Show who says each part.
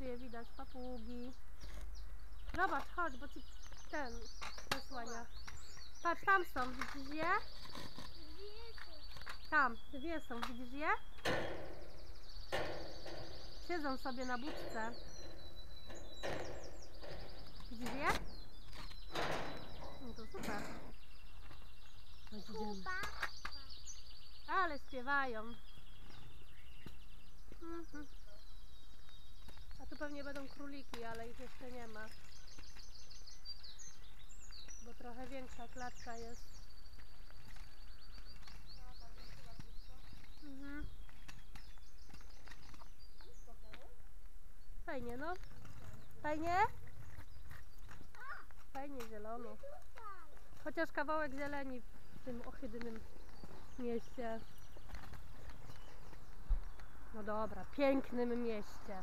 Speaker 1: Je widać? Papugi. Zobacz, chodź, bo ci ten zasłania. Patrz, tam są, widzisz je? Tam, dwie są, widzisz je? Siedzą sobie na budce. Widzisz je? No to super. Chodź, idziemy. Ale śpiewają. Mhm. Pewnie będą króliki, ale ich jeszcze nie ma. Bo trochę większa klatka jest. Mhm. Fajnie, no. Fajnie? Fajnie zielono. Chociaż kawałek zieleni w tym ohydnym mieście. No dobra, pięknym mieście.